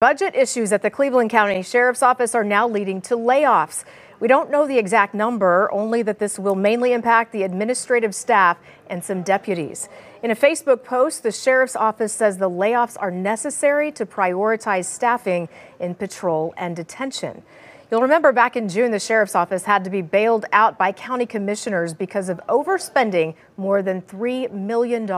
Budget issues at the Cleveland County Sheriff's Office are now leading to layoffs. We don't know the exact number, only that this will mainly impact the administrative staff and some deputies. In a Facebook post, the Sheriff's Office says the layoffs are necessary to prioritize staffing in patrol and detention. You'll remember back in June, the Sheriff's Office had to be bailed out by county commissioners because of overspending more than $3 million.